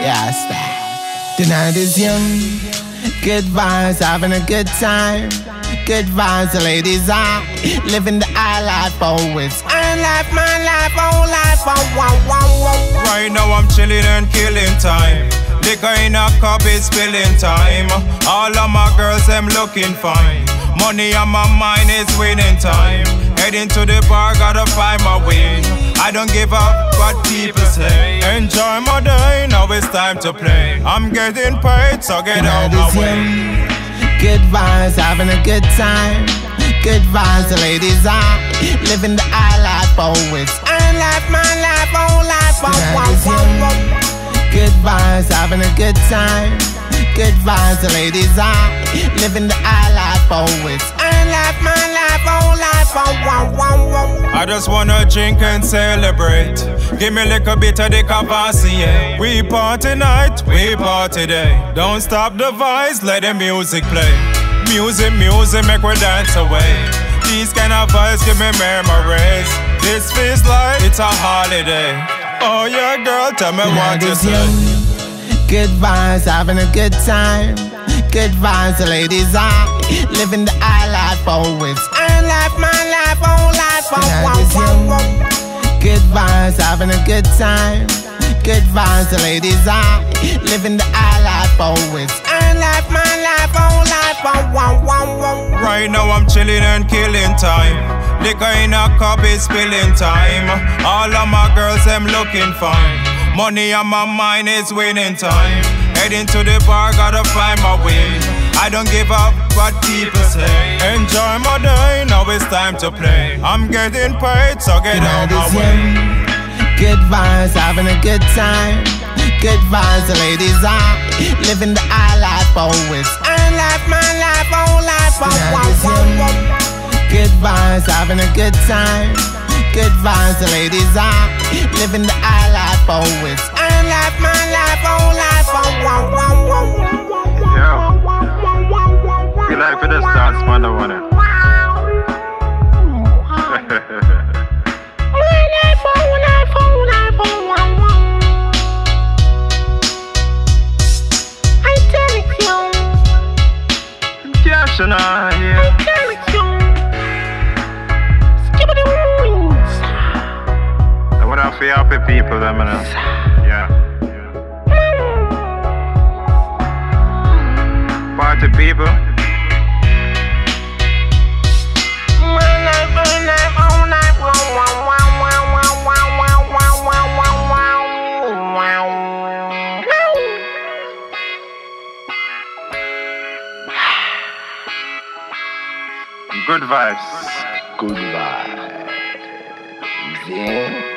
Yeah, that. The night is young, good vibes, having a good time. Good vibes, the ladies are living the high life always. I life, my life, oh life, oh wow, wow, wow. Right now I'm chilling and killing time. Liquor in a cup is spilling time. All of my girls, them looking fine. Money on my mind is winning time. Heading to the bar, gotta find my way. I don't give up what people say. Enjoy my day, now it's time to play. I'm getting paid, so get out my way. Good vibes, having a good time. Good vibes, the ladies are living the high life always. I life, my life, oh life, wow, wow. Good vibes, having a good time. Good vibes, the ladies are living the high life always. I just wanna drink and celebrate. Give me a little bit of the Courvoisier. We party night, we party day. Don't stop the vibes, let the music play. Music, music, make we dance away. These kind of vibes give me memories. This feels like it's a holiday. Oh yeah, girl, tell me what you say. Good vibes, having a good time. Good vibes, the ladies are living the high life always. I life, my life, oh life, Having a good time. Good vibes, the ladies are living the high life always. I life, my life, oh life, oh wow, wow, wow. Right now I'm chilling and killing time. Liquor in a cup is spilling time. All of my girls, them looking fine. Money on my mind is winning time. Heading to the bar, gotta find my way. I don't give up what people say. Enjoy my day, now it's time to play. I'm getting paid, so get out my way. Good vibes, having a good time. Good vibes, the ladies are living the high life always. I life, my life, oh life, wow, wow. Good vibes, having a good time. Good vibes, the ladies are living the high life always. I life, my life, oh life, oh wow, And I, yeah. for happy people, them, man. Uh, yeah. Party people. Good vibes. Good vibes. Yeah.